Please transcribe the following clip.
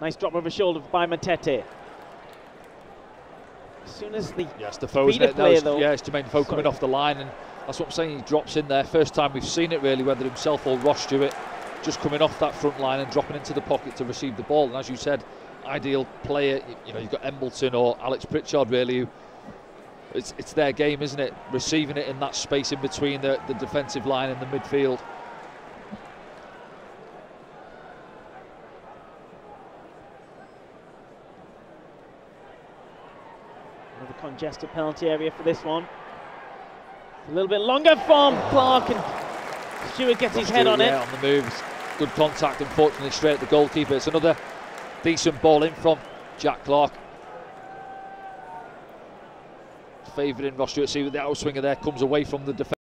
Nice drop over shoulder by Matete. As soon as the Yes, isn't speed of play, though. yeah, it's Jermain Defoe coming off the line, and that's what I'm saying. He drops in there. First time we've seen it really, whether himself or Ross Stewart, just coming off that front line and dropping into the pocket to receive the ball. And as you said, ideal player. You know, you've got Embleton or Alex Pritchard really. Who, it's it's their game, isn't it? Receiving it in that space in between the, the defensive line and the midfield. Another congested penalty area for this one. A little bit longer from Clark and Stewart gets his head Stewart, on yeah, it. on the moves. Good contact, unfortunately, straight at the goalkeeper. It's another decent ball in from Jack Clark. Favouring Ross Stewart. See with the outswinger there comes away from the defence.